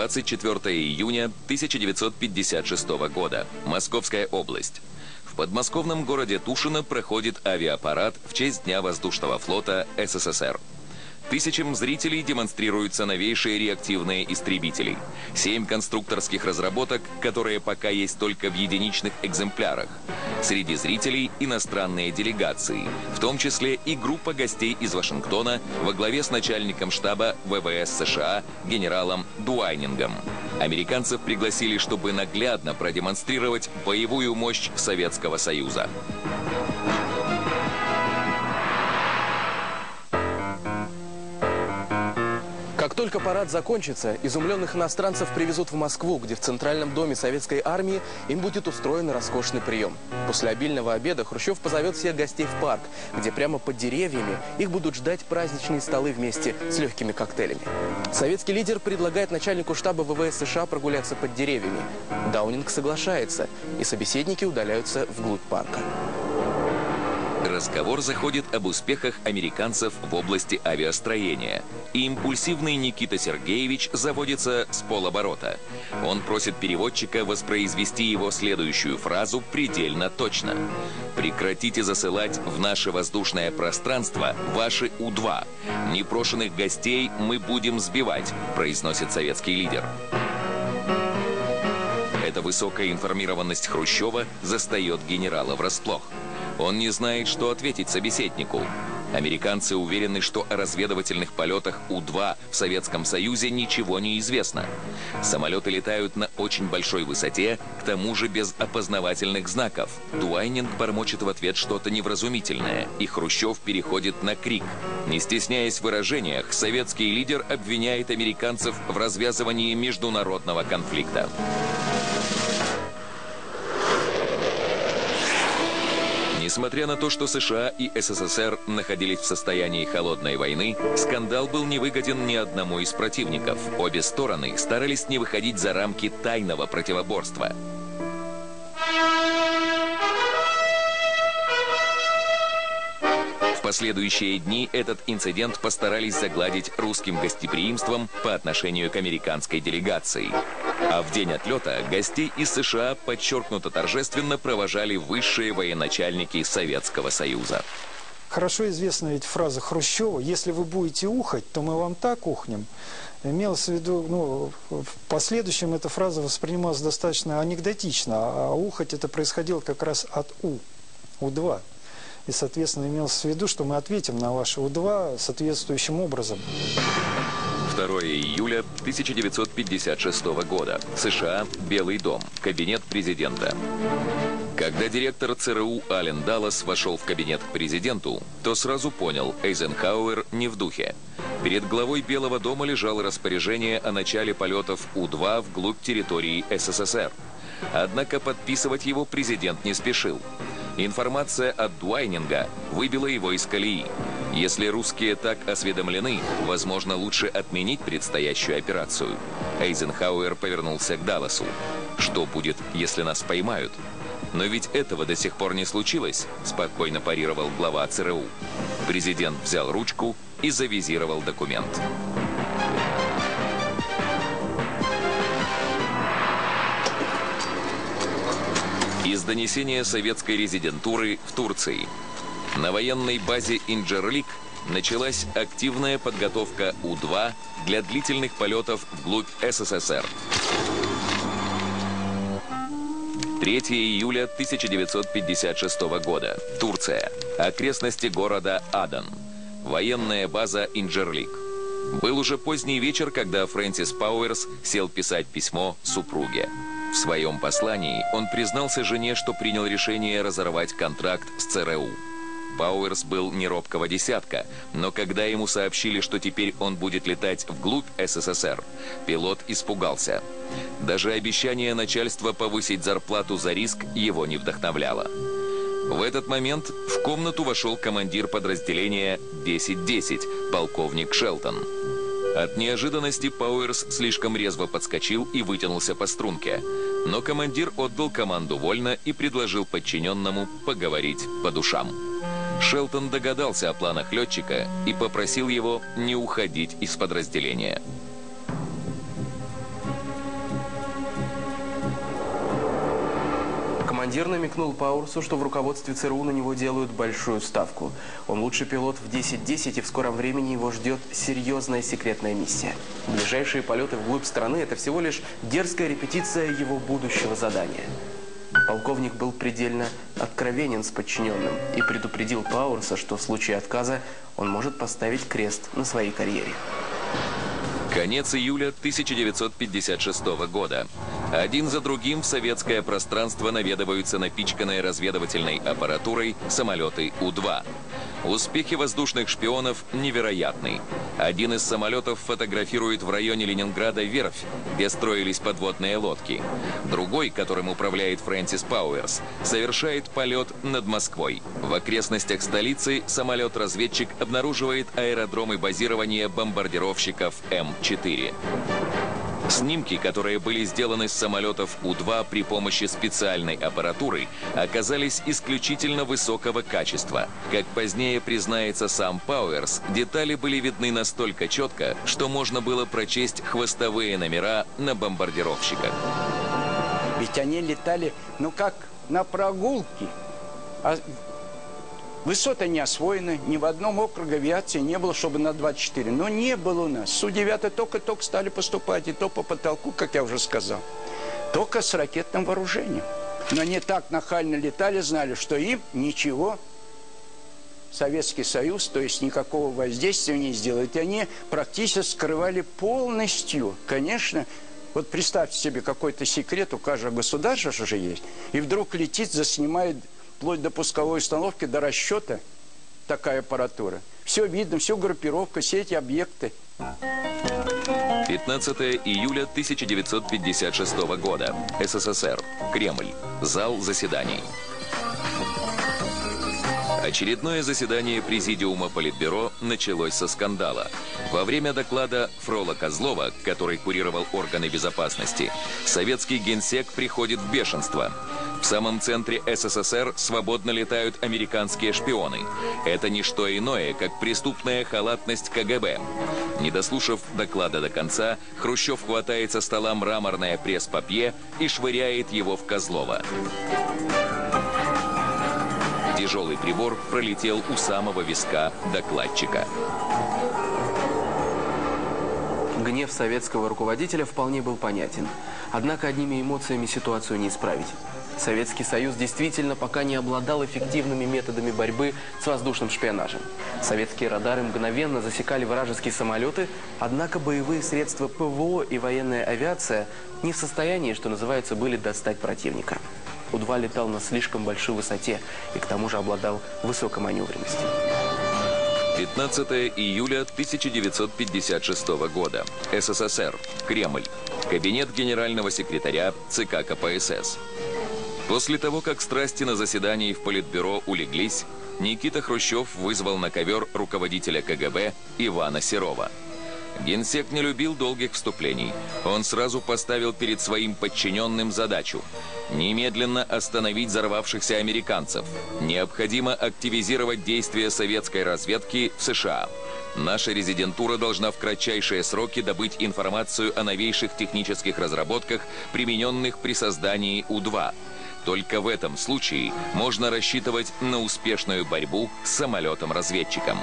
24 июня 1956 года. Московская область. В подмосковном городе Тушино проходит авиапарад в честь Дня воздушного флота СССР. Тысячам зрителей демонстрируются новейшие реактивные истребители. Семь конструкторских разработок, которые пока есть только в единичных экземплярах. Среди зрителей иностранные делегации, в том числе и группа гостей из Вашингтона во главе с начальником штаба ВВС США генералом Дуайнингом. Американцев пригласили, чтобы наглядно продемонстрировать боевую мощь Советского Союза. Парад закончится, изумленных иностранцев привезут в Москву, где в Центральном доме Советской Армии им будет устроен роскошный прием. После обильного обеда Хрущев позовет всех гостей в парк, где прямо под деревьями их будут ждать праздничные столы вместе с легкими коктейлями. Советский лидер предлагает начальнику штаба ВВС США прогуляться под деревьями. Даунинг соглашается, и собеседники удаляются вглубь парка. Разговор заходит об успехах американцев в области авиастроения. И импульсивный Никита Сергеевич заводится с полоборота. Он просит переводчика воспроизвести его следующую фразу предельно точно. «Прекратите засылать в наше воздушное пространство ваши У-2. Непрошенных гостей мы будем сбивать», произносит советский лидер. Эта высокая информированность Хрущева застает генерала врасплох. Он не знает, что ответить собеседнику. Американцы уверены, что о разведывательных полетах У-2 в Советском Союзе ничего не известно. Самолеты летают на очень большой высоте, к тому же без опознавательных знаков. Дуайнинг бормочет в ответ что-то невразумительное, и Хрущев переходит на крик. Не стесняясь в выражениях, советский лидер обвиняет американцев в развязывании международного конфликта. Несмотря на то, что США и СССР находились в состоянии холодной войны, скандал был невыгоден ни одному из противников. Обе стороны старались не выходить за рамки тайного противоборства. Последующие дни этот инцидент постарались загладить русским гостеприимством по отношению к американской делегации. А в день отлета гостей из США подчеркнуто торжественно провожали высшие военачальники Советского Союза. Хорошо известна ведь фраза Хрущева «Если вы будете ухать, то мы вам так ухнем». Имелось в виду, ну, в последующем эта фраза воспринималась достаточно анекдотично, а ухать это происходило как раз от У, У-2. И, соответственно, имелось в виду, что мы ответим на ваше У-2 соответствующим образом. 2 июля 1956 года. США. Белый дом. Кабинет президента. Когда директор ЦРУ Ален Даллас вошел в кабинет к президенту, то сразу понял, Эйзенхауэр не в духе. Перед главой Белого дома лежало распоряжение о начале полетов У-2 вглубь территории СССР. Однако подписывать его президент не спешил. Информация от Дуайнинга выбила его из колеи. Если русские так осведомлены, возможно, лучше отменить предстоящую операцию. Эйзенхауэр повернулся к Далласу. Что будет, если нас поймают? Но ведь этого до сих пор не случилось, спокойно парировал глава ЦРУ. Президент взял ручку и завизировал документ. Из донесения советской резидентуры в Турции. На военной базе Инджерлик началась активная подготовка У-2 для длительных полетов вглубь СССР. 3 июля 1956 года. Турция. Окрестности города Адан. Военная база Инджерлик. Был уже поздний вечер, когда Фрэнсис Пауэрс сел писать письмо супруге. В своем послании он признался жене, что принял решение разорвать контракт с ЦРУ. Пауэрс был не робкого десятка, но когда ему сообщили, что теперь он будет летать вглубь СССР, пилот испугался. Даже обещание начальства повысить зарплату за риск его не вдохновляло. В этот момент в комнату вошел командир подразделения 1010, полковник Шелтон. От неожиданности Пауэрс слишком резво подскочил и вытянулся по струнке. Но командир отдал команду вольно и предложил подчиненному поговорить по душам. Шелтон догадался о планах летчика и попросил его не уходить из подразделения. Командир намекнул Паурсу, что в руководстве ЦРУ на него делают большую ставку. Он лучший пилот в 10-10, и в скором времени его ждет серьезная секретная миссия. Ближайшие полеты вглубь страны – это всего лишь дерзкая репетиция его будущего задания. Полковник был предельно откровенен с подчиненным и предупредил Пауэрса, что в случае отказа он может поставить крест на своей карьере. Конец июля 1956 года. Один за другим в советское пространство наведываются напичканные разведывательной аппаратурой самолеты У-2. Успехи воздушных шпионов невероятны. Один из самолетов фотографирует в районе Ленинграда верфь, где строились подводные лодки. Другой, которым управляет Фрэнсис Пауэрс, совершает полет над Москвой. В окрестностях столицы самолет-разведчик обнаруживает аэродромы базирования бомбардировщиков М-4. Снимки, которые были сделаны с самолетов У-2 при помощи специальной аппаратуры, оказались исключительно высокого качества. Как позднее признается сам Пауэрс, детали были видны настолько четко, что можно было прочесть хвостовые номера на бомбардировщиках. Ведь они летали, ну как на прогулке. А Высоты не освоены, ни в одном округе авиации не было, чтобы на 24. Но не было у нас. Су-9 только-только стали поступать, и то по потолку, как я уже сказал. Только с ракетным вооружением. Но они так нахально летали, знали, что им ничего Советский Союз, то есть никакого воздействия не сделает. И они практически скрывали полностью. Конечно, вот представьте себе какой-то секрет, у каждого государства же есть, и вдруг летит, заснимает вплоть до пусковой установки, до расчета такая аппаратура. Все видно, всю группировку, все эти объекты. 15 июля 1956 года. СССР. Кремль. Зал заседаний. Очередное заседание Президиума Политбюро началось со скандала. Во время доклада Фрола Козлова, который курировал органы безопасности, советский генсек приходит в бешенство. В самом центре СССР свободно летают американские шпионы. Это не что иное, как преступная халатность КГБ. Не дослушав доклада до конца, Хрущев хватает со стола мраморное пресс-папье и швыряет его в Козлова. Тяжелый прибор пролетел у самого виска докладчика. Гнев советского руководителя вполне был понятен. Однако одними эмоциями ситуацию не исправить. Советский Союз действительно пока не обладал эффективными методами борьбы с воздушным шпионажем. Советские радары мгновенно засекали вражеские самолеты, однако боевые средства ПВО и военная авиация не в состоянии, что называется, были достать противника. У-2 летал на слишком большой высоте и к тому же обладал высокой маневренностью. 15 июля 1956 года. СССР. Кремль. Кабинет генерального секретаря ЦК КПСС. После того, как страсти на заседании в Политбюро улеглись, Никита Хрущев вызвал на ковер руководителя КГБ Ивана Серова. Генсек не любил долгих вступлений. Он сразу поставил перед своим подчиненным задачу – немедленно остановить взорвавшихся американцев. Необходимо активизировать действия советской разведки в США. Наша резидентура должна в кратчайшие сроки добыть информацию о новейших технических разработках, примененных при создании У-2. Только в этом случае можно рассчитывать на успешную борьбу с самолетом-разведчиком.